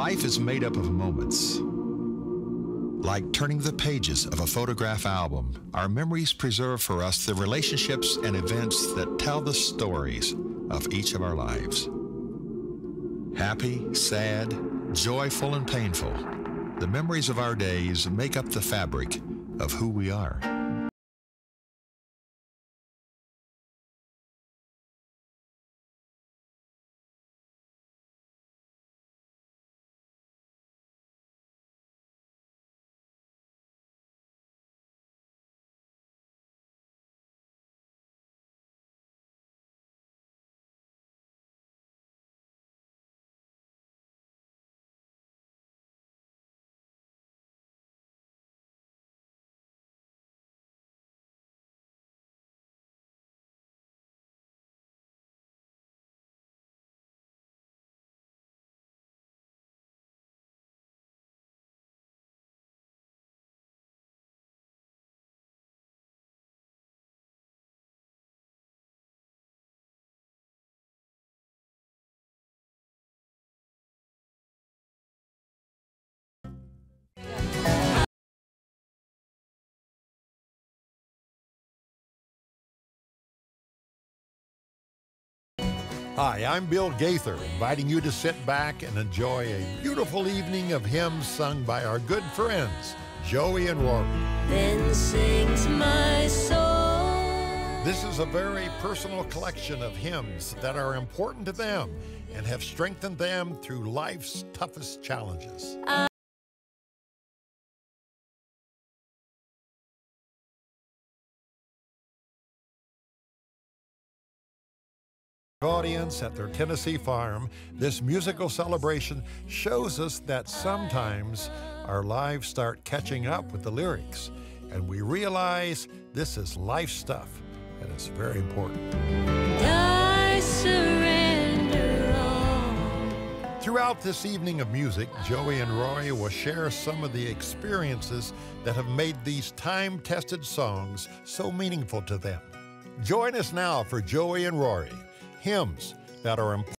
Life is made up of moments. Like turning the pages of a photograph album, our memories preserve for us the relationships and events that tell the stories of each of our lives. Happy, sad, joyful, and painful, the memories of our days make up the fabric of who we are. Hi, I'm Bill Gaither, inviting you to sit back and enjoy a beautiful evening of hymns sung by our good friends, Joey and Rory. Then sings my soul. This is a very personal collection of hymns that are important to them and have strengthened them through life's toughest challenges. Audience at their Tennessee farm, this musical celebration shows us that sometimes our lives start catching up with the lyrics, and we realize this is life stuff, and it's very important. I surrender all. Throughout this evening of music, Joey and Rory will share some of the experiences that have made these time tested songs so meaningful to them. Join us now for Joey and Rory hymns that are important.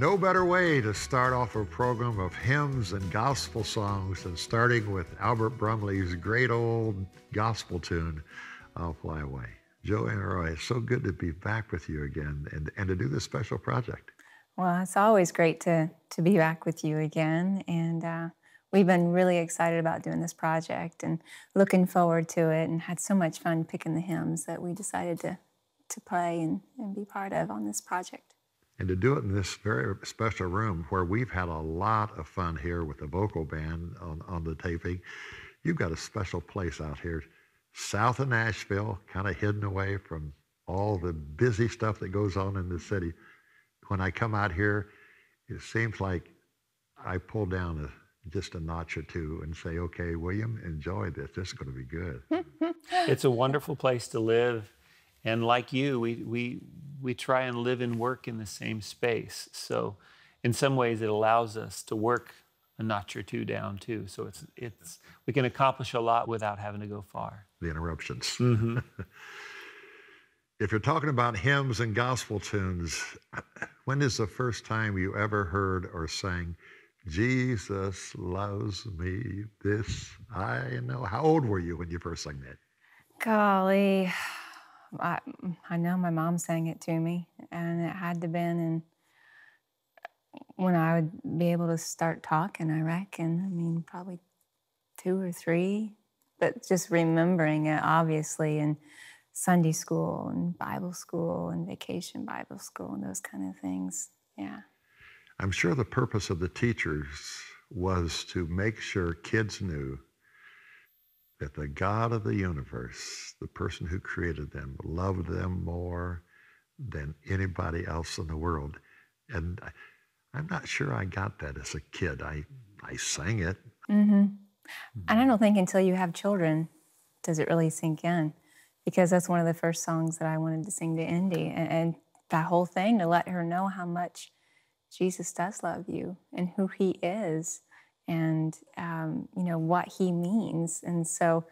No better way to start off a program of hymns and gospel songs than starting with Albert Brumley's great old gospel tune, I'll Fly Away. Joe and Rory, it's so good to be back with you again and, and to do this special project. Well, it's always great to, to be back with you again. And uh, we've been really excited about doing this project and looking forward to it and had so much fun picking the hymns that we decided to, to play and, and be part of on this project and to do it in this very special room where we've had a lot of fun here with the vocal band on, on the taping. You've got a special place out here south of Nashville, kind of hidden away from all the busy stuff that goes on in the city. When I come out here, it seems like I pull down a, just a notch or two and say, okay, William, enjoy this. This is going to be good. it's a wonderful place to live. And like you, we, we, we try and live and work in the same space. So in some ways it allows us to work a notch or two down too. So it's it's we can accomplish a lot without having to go far. The interruptions. Mm-hmm. if you're talking about hymns and gospel tunes, when is the first time you ever heard or sang Jesus loves me? This I know. How old were you when you first sang that? Golly, I, I know my mom sang it to me, and it had to been in when I would be able to start talking. I reckon. I mean, probably two or three, but just remembering it, obviously, in Sunday school and Bible school and vacation Bible school and those kind of things. Yeah. I'm sure the purpose of the teachers was to make sure kids knew that the God of the universe, the person who created them, loved them more than anybody else in the world. And I, am not sure I got that as a kid. I, I sang it. Mm-hmm. And I don't think until you have children does it really sink in, because that's one of the first songs that I wanted to sing to Indy. And, and that whole thing to let her know how much Jesus does love you and who he is and um, you know what he means. And so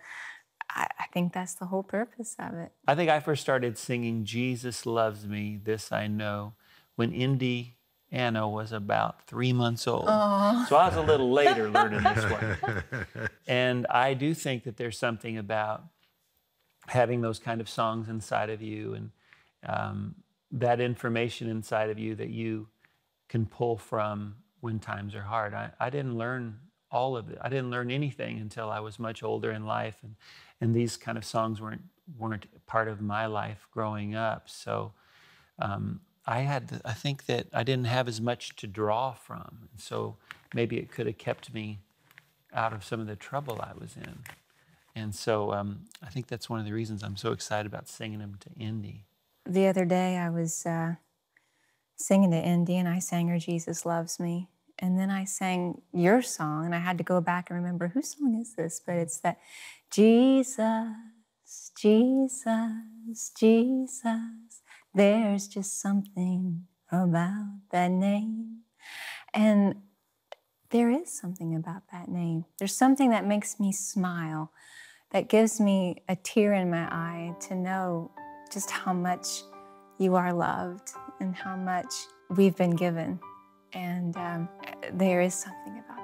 I, I, think that's the whole purpose of it. I think i first started singing jesus loves me this i know when indy anna was about three months old. Aww. so i was a little later learning this one. And i do think that there's something about having those kind of songs inside of you and um, that information inside of you that you can pull from when times are hard. I, I didn't learn all of it. I didn't learn anything until I was much older in life, and and these kind of songs weren't weren't part of my life growing up. So um, I had I think that I didn't have as much to draw from, and so maybe it could have kept me out of some of the trouble I was in. And so um, I think that's one of the reasons I'm so excited about singing them to Indy. The other day I was. Uh singing to Indy, and I sang her Jesus Loves Me. And then I sang your song, and I had to go back and remember whose song is this? But it's that Jesus, Jesus, Jesus, there's just something about that name. And there is something about that name. There's something that makes me smile, that gives me a tear in my eye to know just how much you are loved and how much we've been given. And um, there is something about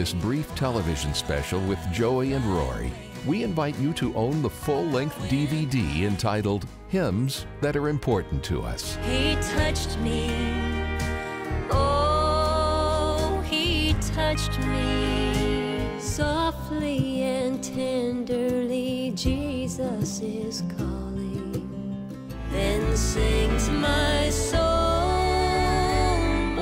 this brief television special with Joey and Rory, we invite you to own the full length DVD entitled Hymns That Are Important to Us. He touched me. Oh, he touched me. Softly and tenderly, Jesus is calling. Then sings my soul.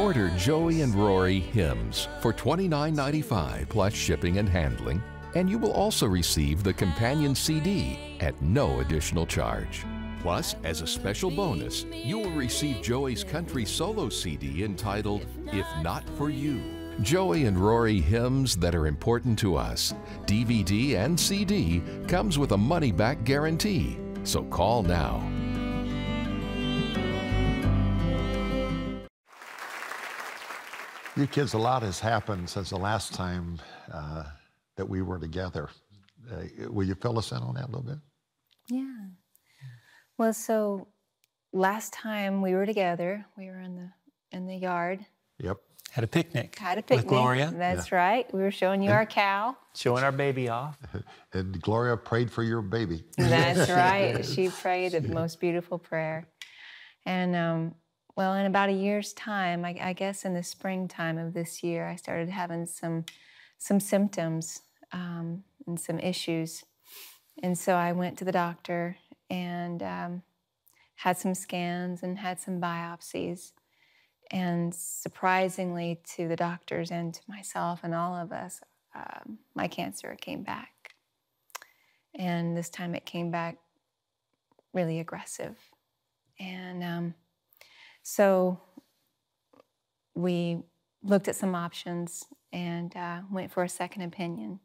Order Joey and Rory hymns for $29.95 plus shipping and handling, and you will also receive the companion CD at no additional charge. Plus, as a special bonus, you will receive Joey's country solo CD entitled If Not For You. Joey and Rory hymns that are important to us. DVD and CD comes with a money back guarantee. So call now. You kids, a lot has happened since the last time uh, that we were together. Uh, will you fill us in on that a little bit? Yeah. Well, so last time we were together, we were in the in the yard, Yep. Had a picnic. had a picnic. With Gloria. That's right. We were showing you our cow. Showing our baby off. And Gloria prayed for your baby. That's right. She prayed the most beautiful prayer. And um, well, in about a year's time, I, I guess in the springtime of this year, I started having some some symptoms um, and some issues. And so I went to the doctor and um, had some scans and had some biopsies. And surprisingly, to the doctors and to myself and all of us, um, my cancer came back. And this time it came back really aggressive. And um, so we looked at some options and uh, went for a second opinion.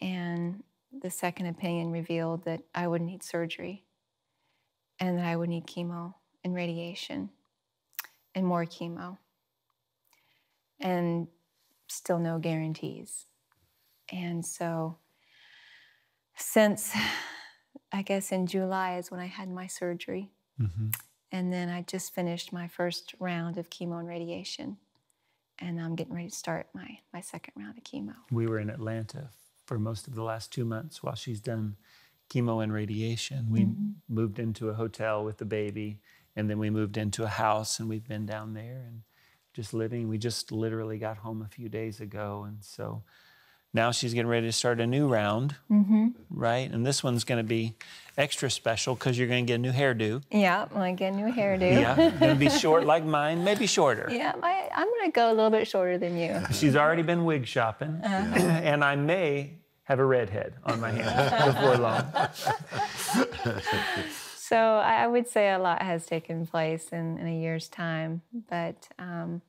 And the second opinion revealed that I would need surgery and that I would need chemo and radiation and more chemo. And still no guarantees. And so, since I guess in July is when I had my surgery. And then I just finished my first round of chemo and radiation. And I'm getting ready to start my, my second round of chemo. We were in Atlanta for most of the last two months while she's done chemo and radiation. We mm-hmm. moved into a hotel with the baby, and then we moved into a house, and we've been down there and just living. We just literally got home a few days ago, and so now she's getting ready to start a new round, right? And this one's going to be extra special because you're going to get a new hairdo. Yeah, I'm going to get a new hairdo. Yeah, going to be short like mine, maybe shorter. Yeah, I, I'm going to go a little bit shorter than you. She's already been wig shopping, and I may have a redhead on my hands before long. So I I would say a lot has taken place in, in a year's time, but um,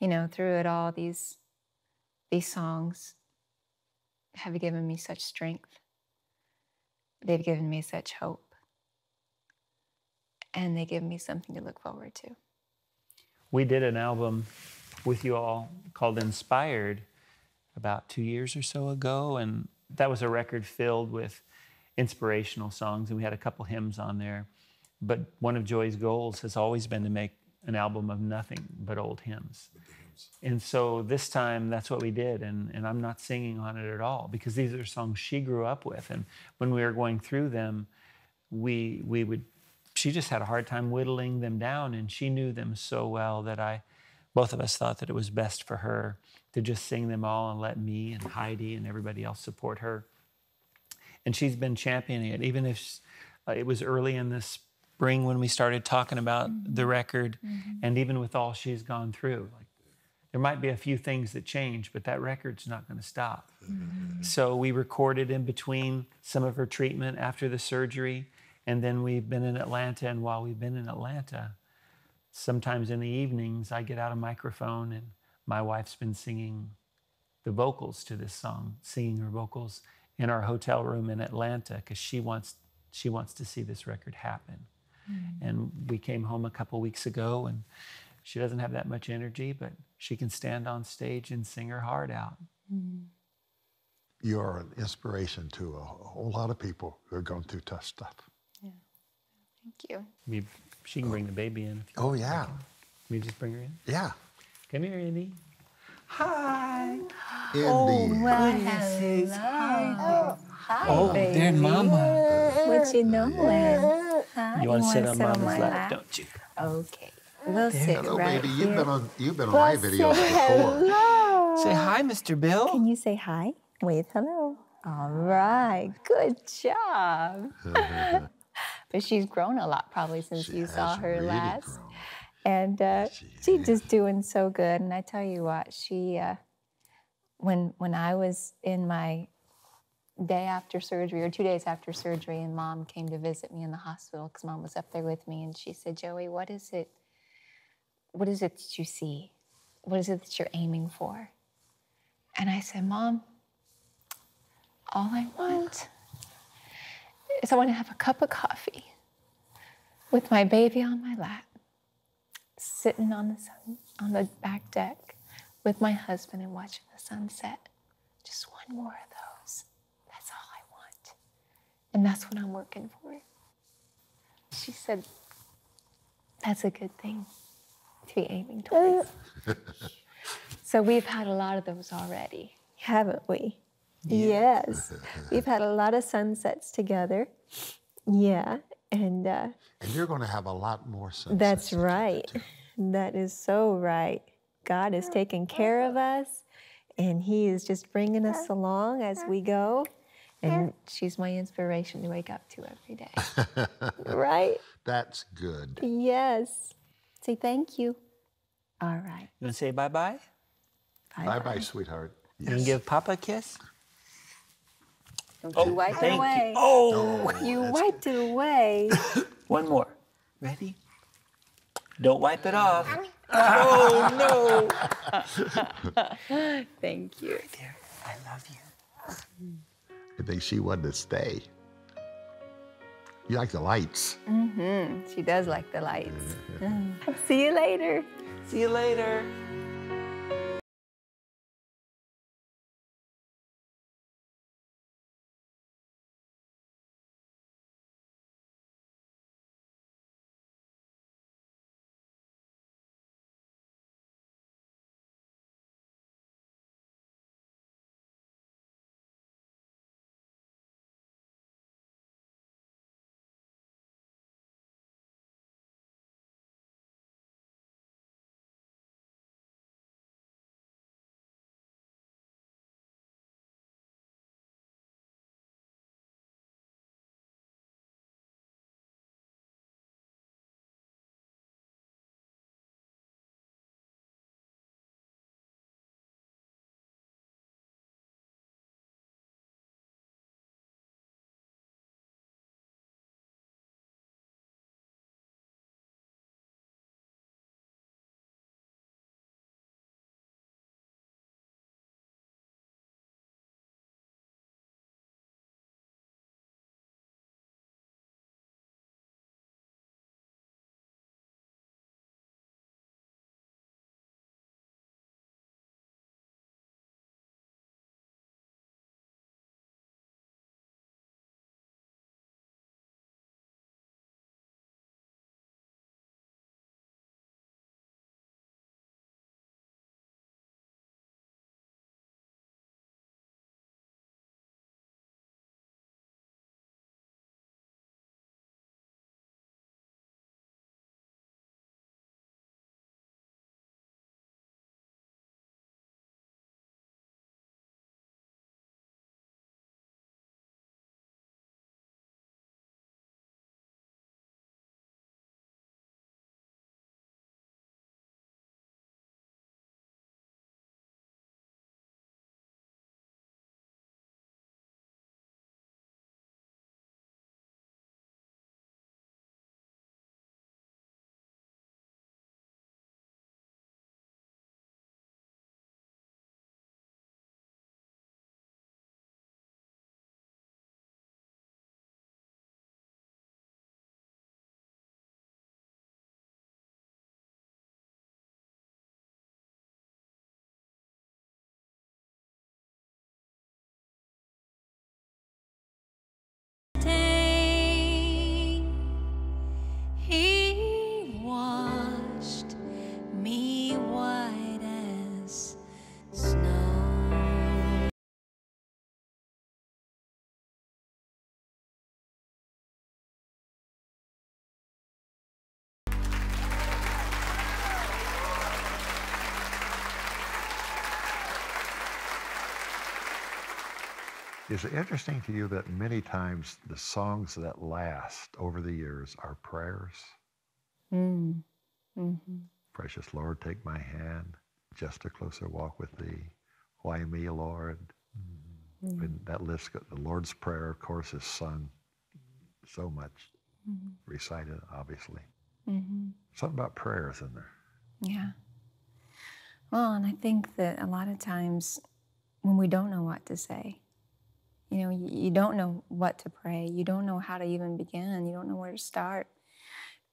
you know, through it all, these these songs have given me such strength. They've given me such hope, and they give me something to look forward to. We did an album with you all called Inspired about two years or so ago, and that was a record filled with inspirational songs, and we had a couple hymns on there. But one of Joey's goals has always been to make an album of nothing but old hymns. And so this time, that's what we did. And, and I'm not singing on it at all because these are songs she grew up with. And when we were going through them, we, we would, she just had a hard time whittling them down. And she knew them so well that I, both of us thought that it was best for her to just sing them all and let me and Heidi and everybody else support her. And she's been championing it, even if uh, it was early in the spring when we started talking about the record, and even with all she's gone through. Like, there might be a few things that change, but that record's not going to stop. Mm-hmm. So we recorded in between some of her treatment after the surgery, and then we've been in Atlanta. And while we've been in Atlanta, sometimes in the evenings, I get out a microphone and my wife's been singing the vocals to this song, singing her vocals in our hotel room in Atlanta because she wants she wants to see this record happen. Mm. And we came home a couple weeks ago, and she doesn't have that much energy, but she can stand on stage and sing her heart out. You are an inspiration to a whole lot of people who are going through tough stuff. Yeah. Thank you. We, she can bring the baby in. If you Oh, yeah. we just bring her in. Yeah. Come here, Indy. Hi. Indeed. Oh, Well, Goodness sakes. hello. Hi, Oh, baby. there's Mama. What you doing? Huh? You want to sit on Mama's my lap, don't you? Okay. We'll sit Hello, right baby. here. You've been on you've been on Well, my videos say before. hello. Say hi, Mr. Bill. Can you say hi? Wave hello. All right. Good job. but she's grown a lot probably since She you saw her really last. grown. And uh, She she's just doing so good. And I tell you what, she, uh, when when I was in my day after surgery or two days after surgery, and mom came to visit me in the hospital because mom was up there with me, and she said, "Joey, what is it? What is it that you see? What is it that you're aiming for?" And I said, "Mom, all I want is I want to have a cup of coffee with my baby on my lap." sitting on the sun on the back deck with my husband and watching the sunset. Just one more of those. That's all I want. And that's what I'm working for. She said, That's a good thing to be aiming towards. so we've had a lot of those already, haven't we? Yes. We've had a lot of sunsets together. Yeah. And uh, And you're going to have a lot more sunsets. that's right. too. That is so right. God is taking care of us, and He is just bringing us along as we go. And she's my inspiration to wake up to every day. right? That's good. Yes. Say thank you. All right. You want to say bye-bye? Bye bye, sweetheart. Yes. You can give Papa a kiss? Don't oh, you wipe it Thank away. Oh, you. Oh, You wiped it away. one more. Ready? Don't wipe it off. Oh, no. thank you. Dear, I love you. I think she wanted to stay. You like the lights. Mm-hmm. She does like the lights. See you later. See you later. Is it interesting to you that many times the songs that last over the years are prayers? Mm. Mm-hmm. Precious Lord, take my hand, just a closer walk with thee. Why me, Lord? Mm-hmm. And that list, the Lord's Prayer, of course, is sung so much, mm-hmm. recited, obviously. Mm-hmm. Something about prayers in there. Yeah. Well, and I think that a lot of times when we don't know what to say, you know, you, you don't know what to pray, you don't know how to even begin, you don't know where to start.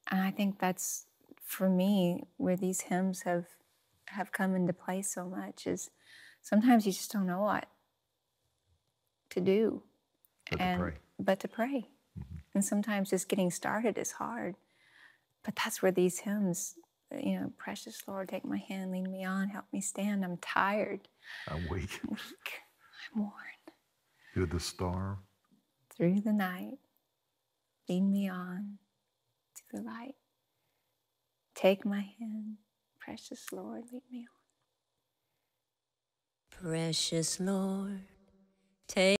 And I think that's for me where these hymns have have come into play so much is sometimes you just don't know what to do. But and, to pray. But to pray. Mm-hmm. And sometimes just getting started is hard. But that's where these hymns, you know, precious Lord, take my hand, lead me on, help me stand. I'm tired. I'm weak. I'm weak. I'm worn. Through the storm. Through the night. Lead me on to the light. Take my hand, precious Lord, lead me on. Precious Lord, take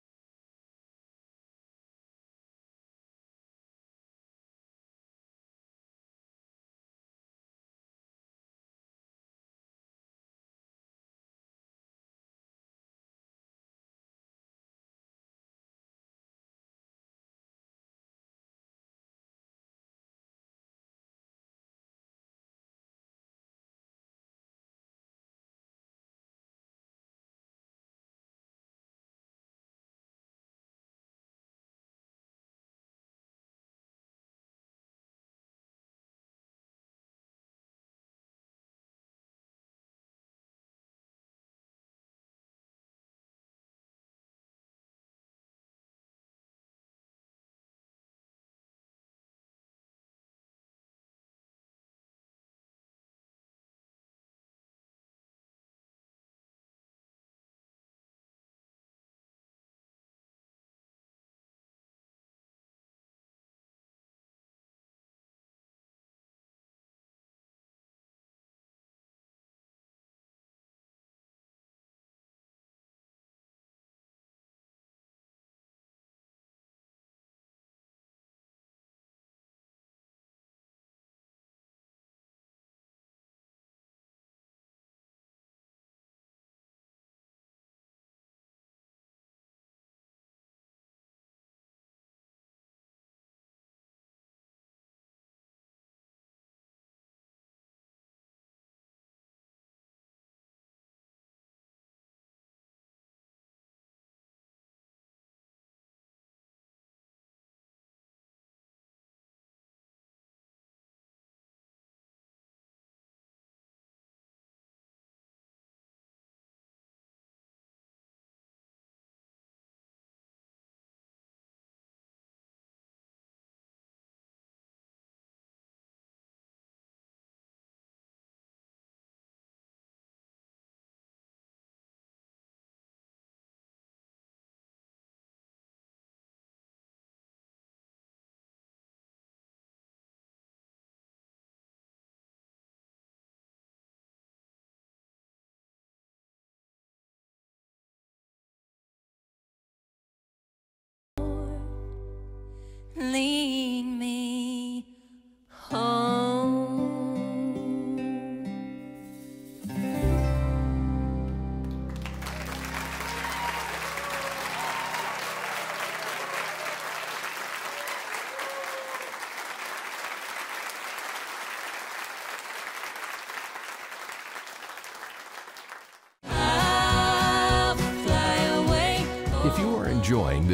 lead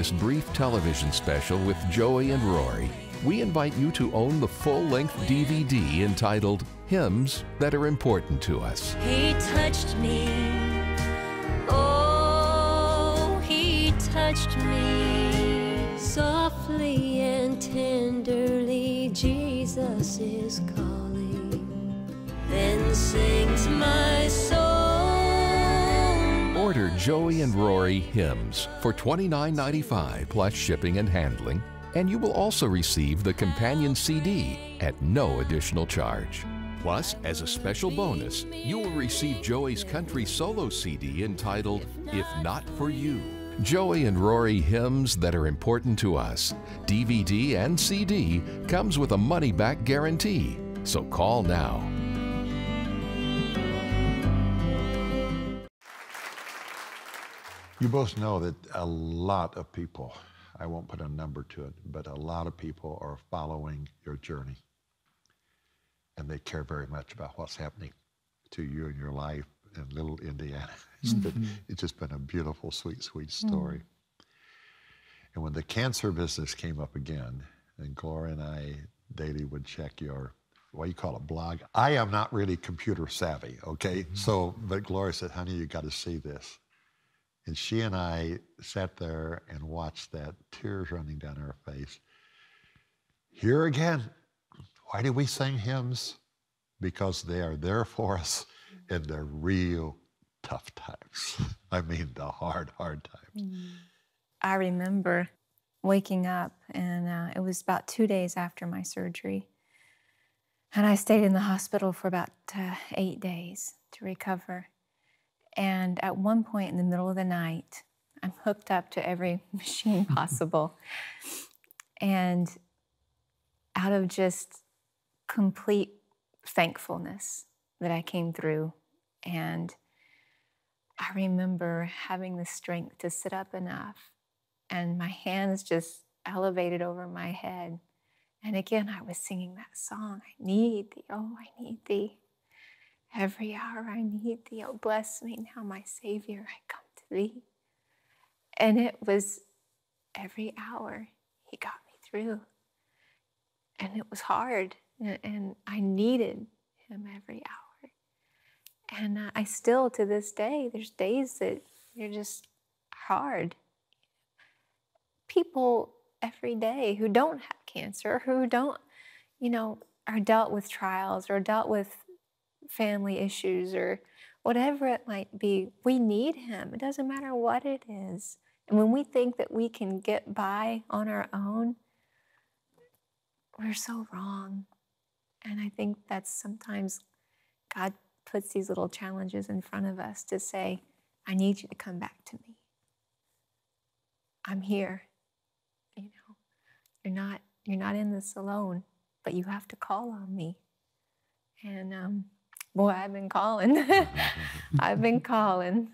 this brief television special with Joey and Rory, we invite you to own the full length DVD entitled Hymns That Are Important to Us. He touched me. Oh, he touched me softly and tenderly. Jesus is calling. Then sings my Joey and Rory hymns for $29.95 plus shipping and handling, and you will also receive the companion CD at no additional charge. Plus, as a special bonus, you will receive Joey's country solo CD entitled If Not For You. Joey and Rory Hymns That Are Important to Us, DVD and CD, comes with a money back guarantee. So call now. You both know that a lot of people, I won't put a number to it, but a lot of people are following your journey. And they care very much about what's happening to you and your life in little Indiana. It's, Mm-hmm. it's just been a beautiful, sweet, sweet story. And when the cancer business came up again, and Gloria and I daily would check your, what do you call it, blog. I am not really computer savvy, okay? So, but Gloria said, honey, you got to see this. And she and I sat there and watched that, tears running down our face. Here again, why do we sing hymns? Because they are there for us in the real tough times. I mean, the hard, hard times. I remember waking up, and uh, it was about two days after my surgery. And I stayed in the hospital for about uh, eight days to recover. And at one point in the middle of the night, I'm hooked up to every machine possible. and out of just complete thankfulness that I came through, and I remember having the strength to sit up enough and my hands just elevated over my head. And again, I was singing that song I need thee, oh, I need thee. Every hour I need thee, oh, bless me now, my Savior, I come to thee. And it was every hour he got me through. And it was hard, and, I needed him every hour. And I still, to this day, there's days that they're just hard. People every day who don't have cancer, who don't, you know, are dealt with trials or dealt with family issues or whatever it might be, we need him. It doesn't matter what it is. And when we think that we can get by on our own, we're so wrong. And I think that's sometimes God puts these little challenges in front of us to say, I need you to come back to me. I'm here. You know, you're not you're not in this alone, but you have to call on me. And um, boy, I've been calling. Mm-hmm. I've been calling.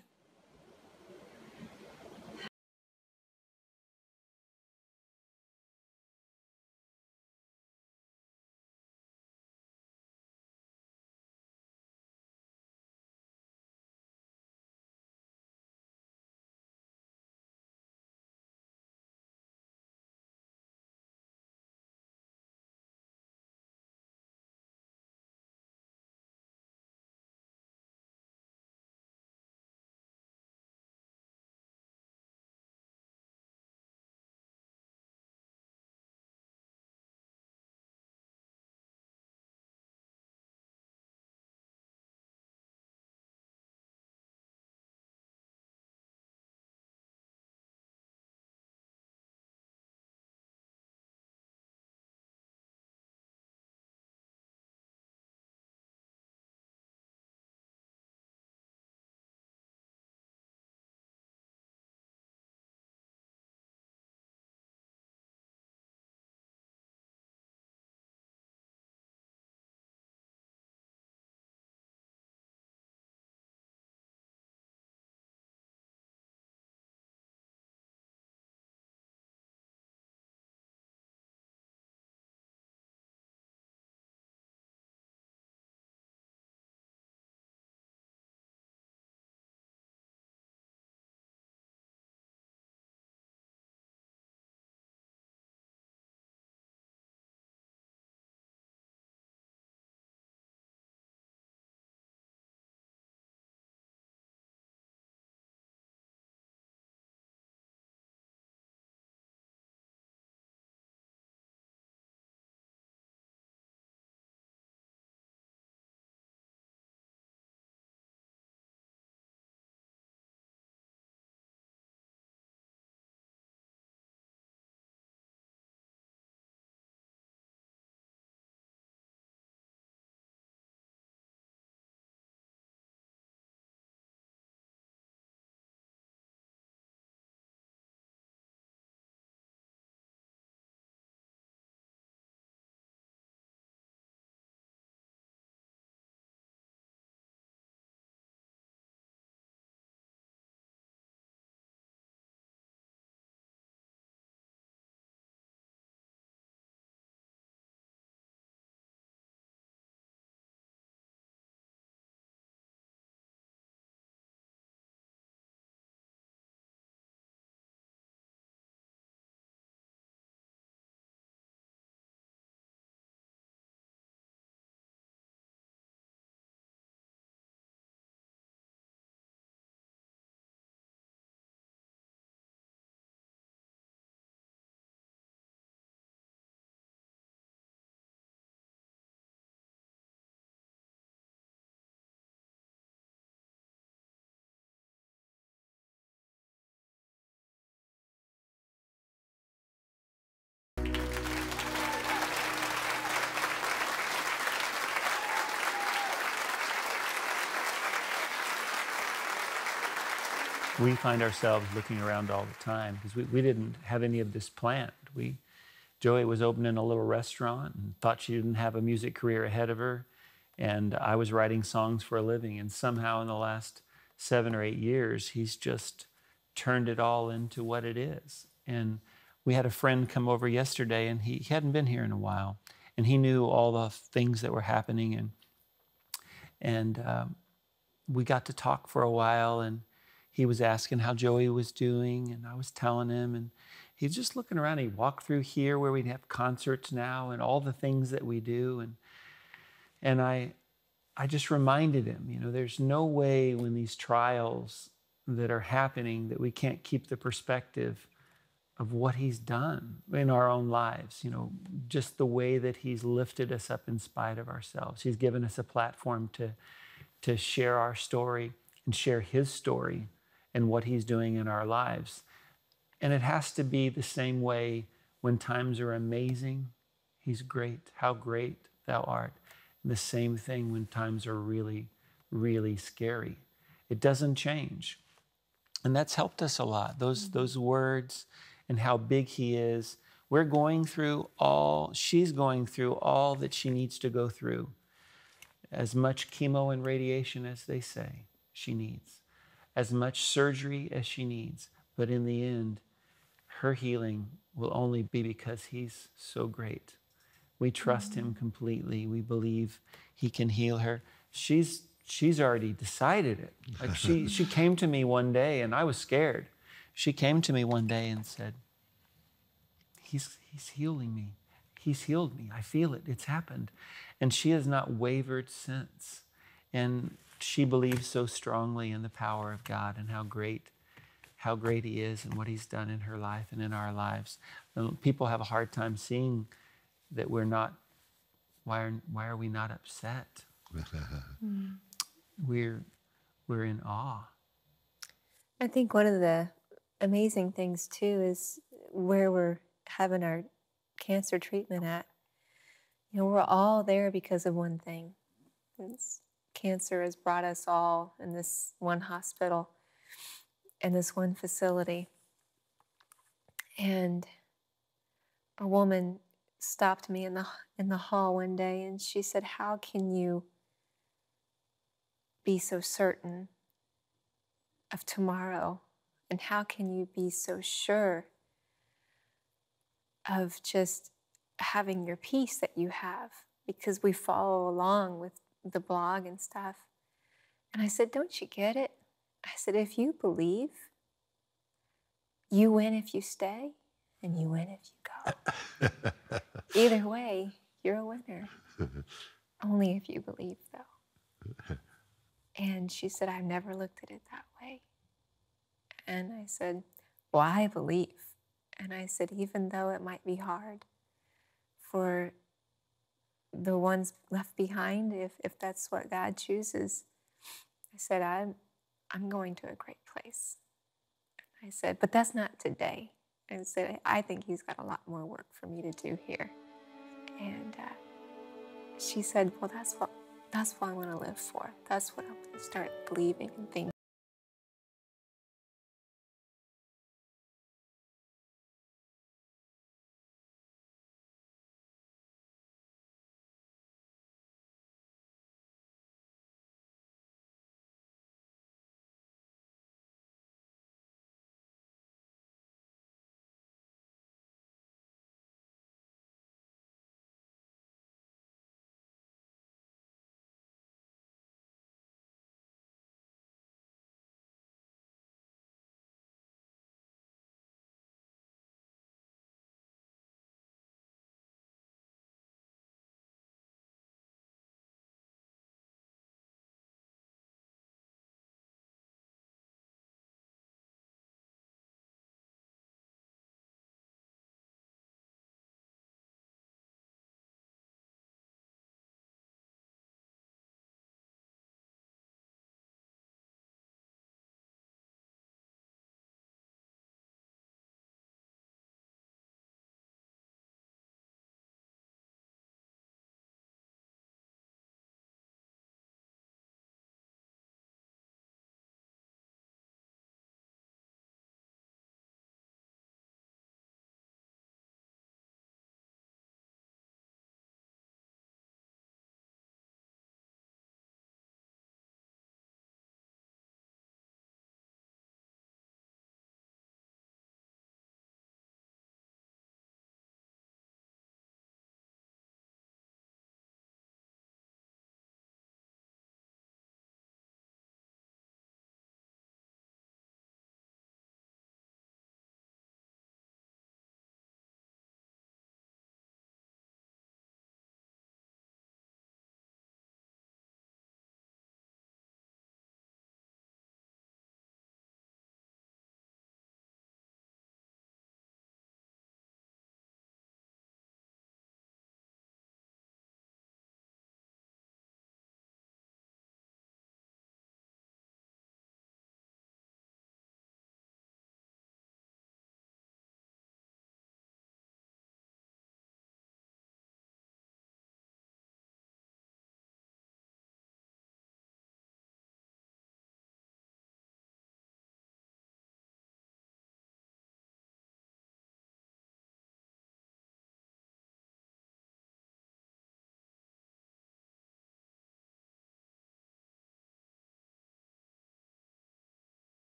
We find ourselves looking around all the time because we, we didn't have any of this planned. We, Joey was opening a little restaurant and thought she didn't have a music career ahead of her. And I was writing songs for a living. And somehow in the last seven or eight years, he's just turned it all into what it is. And we had a friend come over yesterday and he, he hadn't been here in a while. And he knew all the things that were happening. And, and um, we got to talk for a while. And he was asking how Joey was doing. And I was telling him. And he's just looking around. He walked through here where we'd have concerts now and all the things that we do. And, and I, I just reminded him, you know, there's no way when these trials that are happening that we can't keep the perspective of what he's done in our own lives, you know, just the way that he's lifted us up in spite of ourselves. He's given us a platform to, to share our story and share his story and what he's doing in our lives. And it has to be the same way when times are amazing. He's great. How great thou art. And the same thing when times are really, really scary. It doesn't change. And that's helped us a lot. Those, mm-hmm. those words and how big He is. We're going through all, she's going through all that she needs to go through. As much chemo and radiation as they say she needs, as much surgery as she needs. But in the end, her healing will only be because He's so great. We trust Him mm-hmm. completely. We believe He can heal her. She's she's already decided it. Like she she came to me one day and I was scared she came to me one day and said, He's, he's healing me. He's healed me. I feel it. It's happened. And she has not wavered since. And she believes so strongly in the power of God and how great, how great He is and what He's done in her life and in our lives. And people have a hard time seeing that we're not. Why are, why are we not upset? mm. We're we're in awe. I think one of the amazing things too is where we're having our cancer treatment at. You know, we're all there because of one thing. It's, cancer has brought us all in this one hospital and this one facility. And a woman stopped me in the in the hall one day and she said, "How can you be so certain of tomorrow and how can you be so sure of just having your peace that you have? Because we follow along with the blog and stuff. And I said, Don't you get it? I said, If you believe, you win if you stay, and you win if you go. Either way, you're a winner. Only if you believe, though. And she said, I've never looked at it that way. And I said, Well, I believe. And I said, Even though it might be hard for the ones left behind, if, if that's what God chooses, I said, I'm, I'm going to a great place. I said, But that's not today. I said, I think He's got a lot more work for me to do here. And uh, she said, Well, that's what. That's what I want to live for. That's what I'm going to start believing and thinking.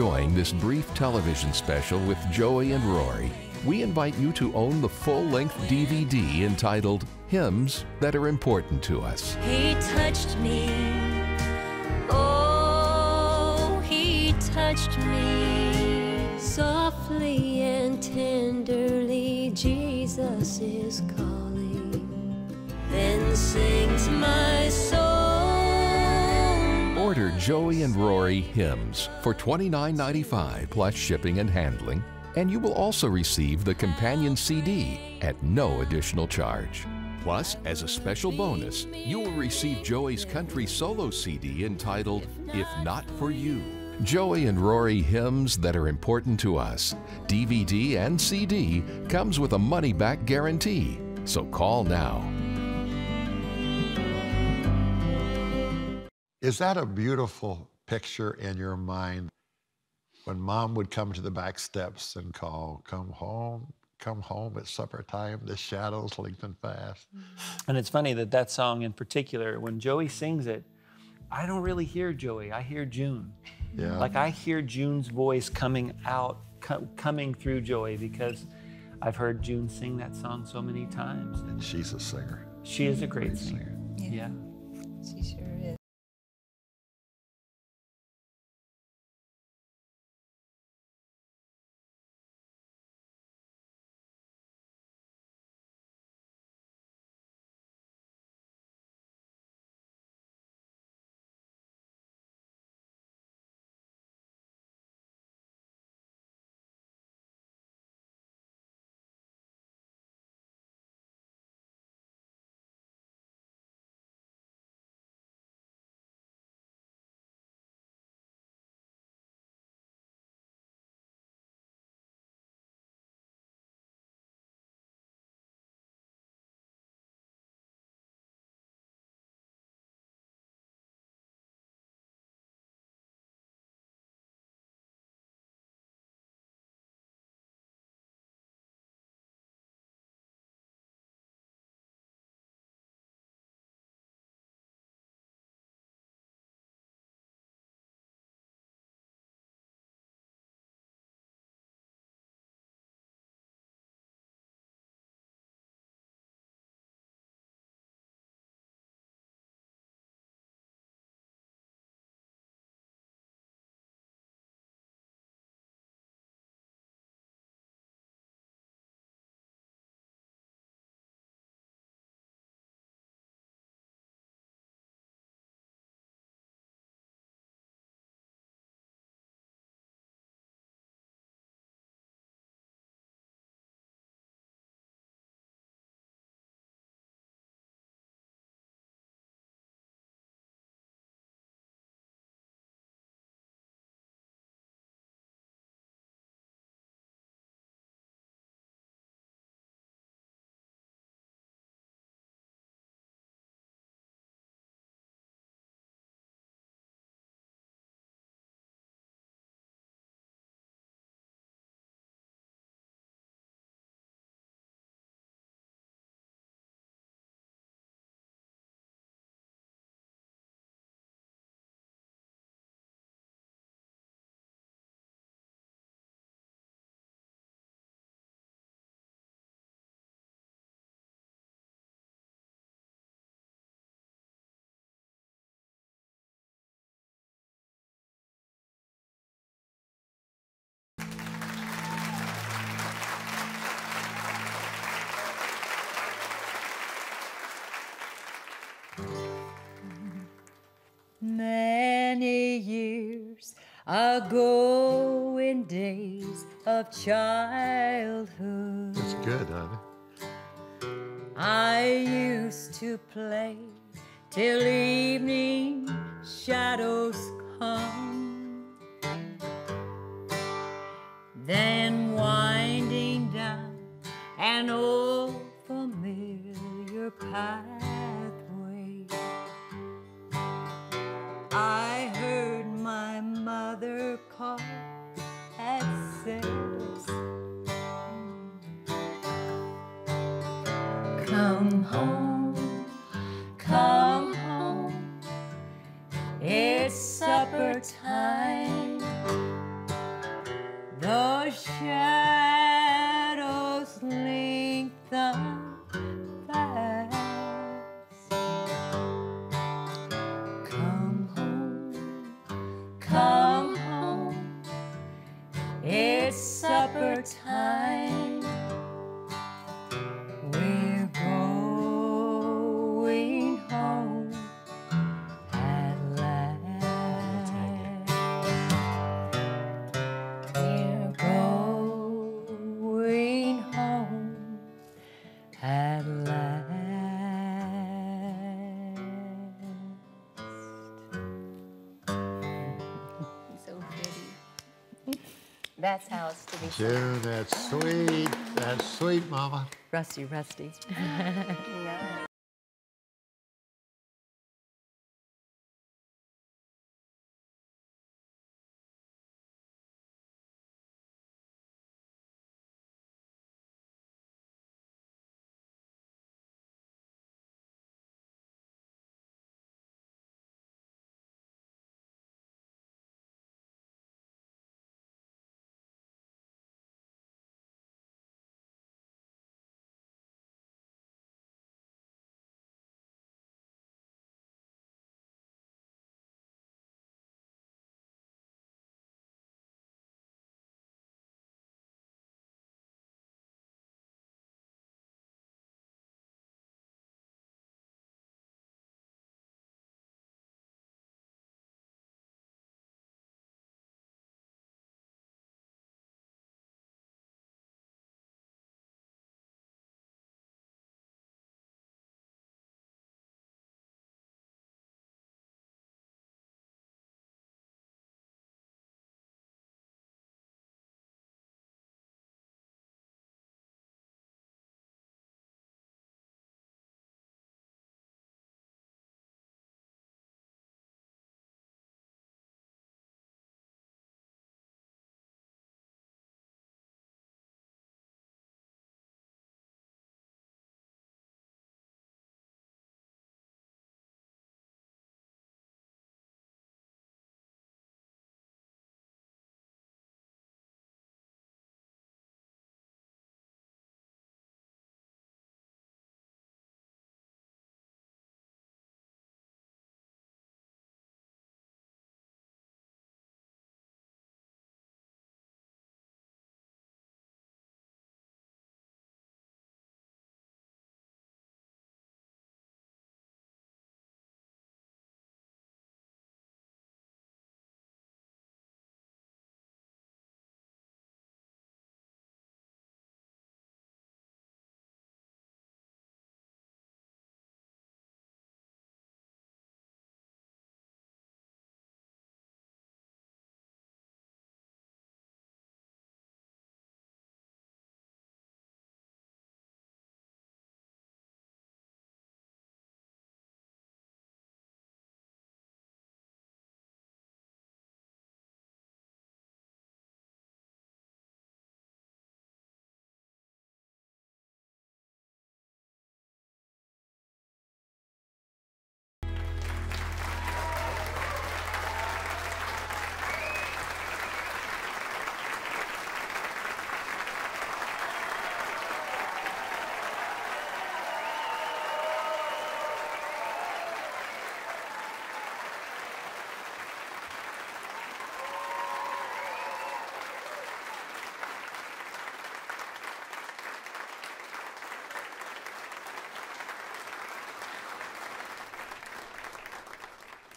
Enjoying this brief television special with Joey and Rory, we invite you to own the full length DVD entitled Hymns That Are Important to Us. He touched me. Oh, he touched me softly and tenderly. Jesus is calling. Then sings my soul. Order Joey and Rory Hymns for $29.95 plus shipping and handling, and you will also receive the companion CD at no additional charge. Plus, as a special bonus, you will receive Joey's country solo CD entitled If Not For You. Joey and Rory Hymns That Are Important to Us, DVD and CD, comes with a money back guarantee. So call now. Is that a beautiful picture in your mind when mom would come to the back steps and call, Come home, come home, it's supper time, the shadows lengthen fast? Mm-hmm. And it's funny that that song in particular, when Joey sings it, I don't really hear Joey. I hear June. Yeah. Like I hear June's voice coming out, co- coming through Joey because I've heard June sing that song so many times. and she's a singer. She is a great singer. Yeah. She sure ago, in days of childhood, It's good, honey. I used to play till evening shadows how it's to be. sung. June, that's sweet. That's sweet, Mama. Rusty, rusty. Yeah.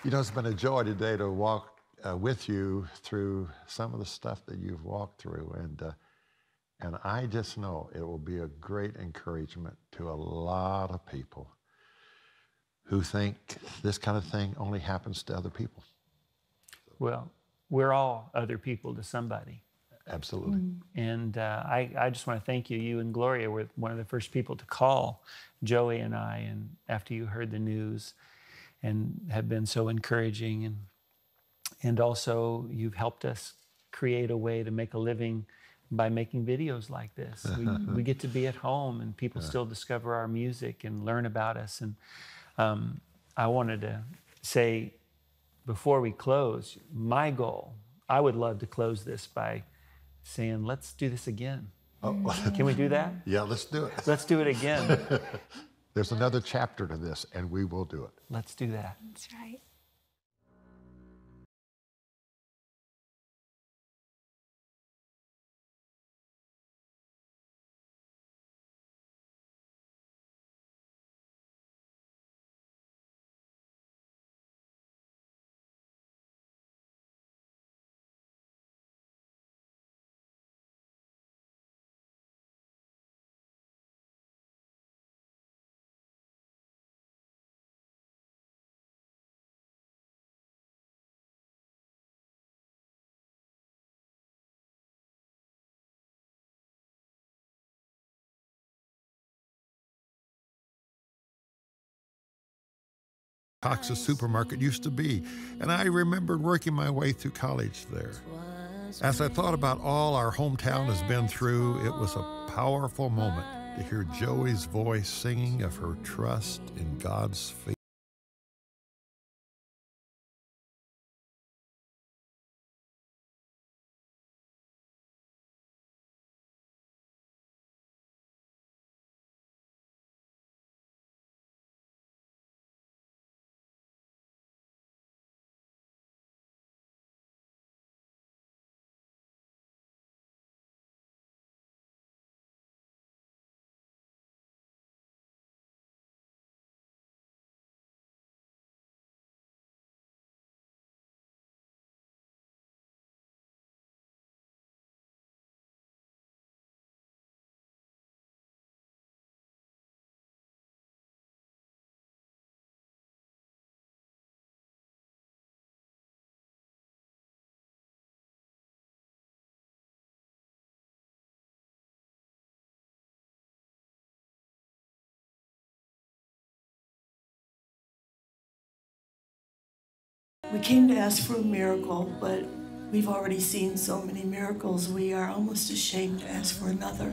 You know, it's been a joy today to walk uh, with you through some of the stuff that you've walked through, and uh, and I just know it will be a great encouragement to a lot of people who think this kind of thing only happens to other people. Well, we're all other people to somebody. Absolutely. And uh, I, I just want to thank you. You and Gloria were one of the first people to call Joey and I, and after you heard the news, and have been so encouraging. And and also you've helped us create a way to make a living by making videos like this. We, we get to be at home, and people still discover our music and learn about us. And um, I wanted to say before we close, my goal. I would love to close this by saying, "Let's do this again." Can we do that? Yeah, let's do it. Let's do it again. There's another chapter to this, and we will do it. Let's do that. That's right. Cox's supermarket used to be, and I remembered working my way through college there. As I thought about all our hometown has been through, it was a powerful moment to hear Joey's voice singing of her trust in God's faith. We came to ask for a miracle, but we've already seen so many miracles, we are almost ashamed to ask for another.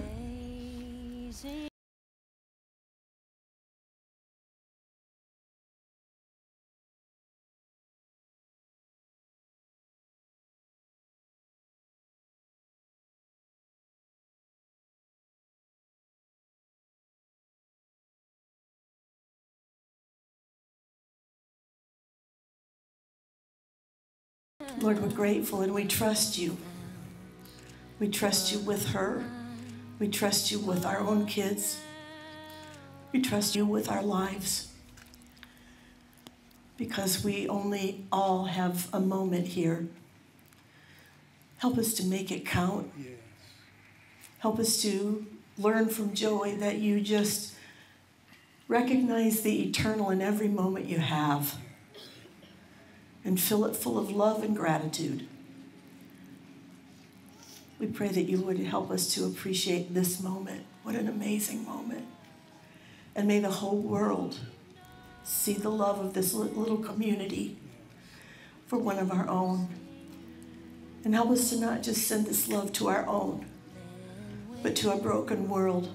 Lord, we're grateful and we trust you. We trust you with her. We trust you with our own kids. We trust you with our lives. Because we only all have a moment here. Help us to make it count. Help us to learn from Joey that you just recognize the eternal in every moment you have and fill it full of love and gratitude. We pray that you would help us to appreciate this moment. What an amazing moment. And may the whole world see the love of this little community for one of our own. And help us to not just send this love to our own, but to a broken world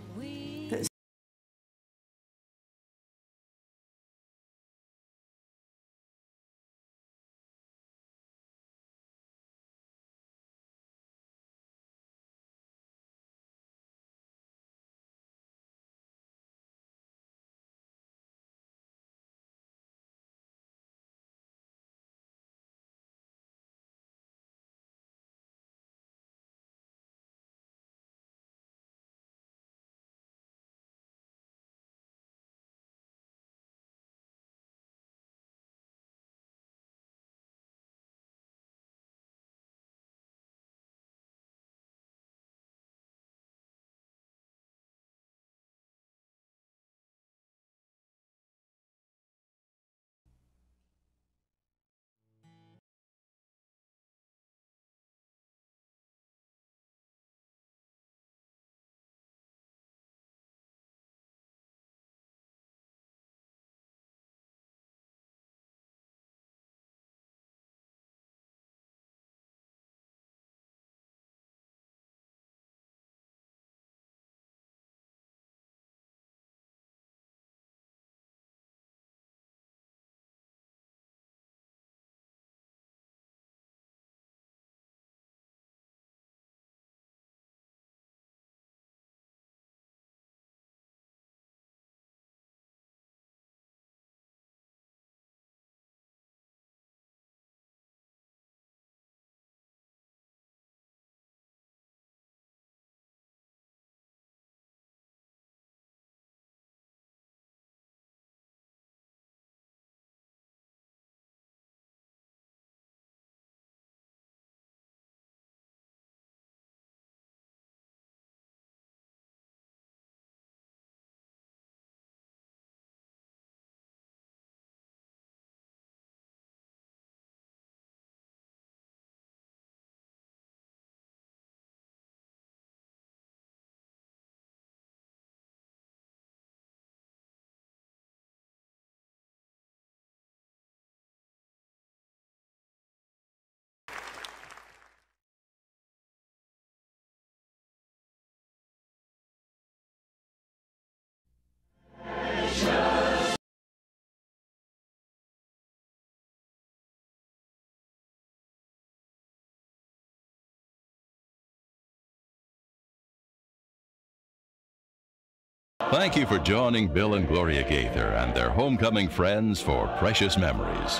Thank you for joining Bill and Gloria Gaither and their homecoming friends for Precious Memories.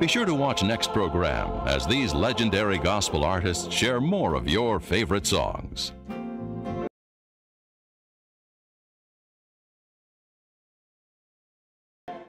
Be sure to watch next program as these legendary gospel artists share more of your favorite songs.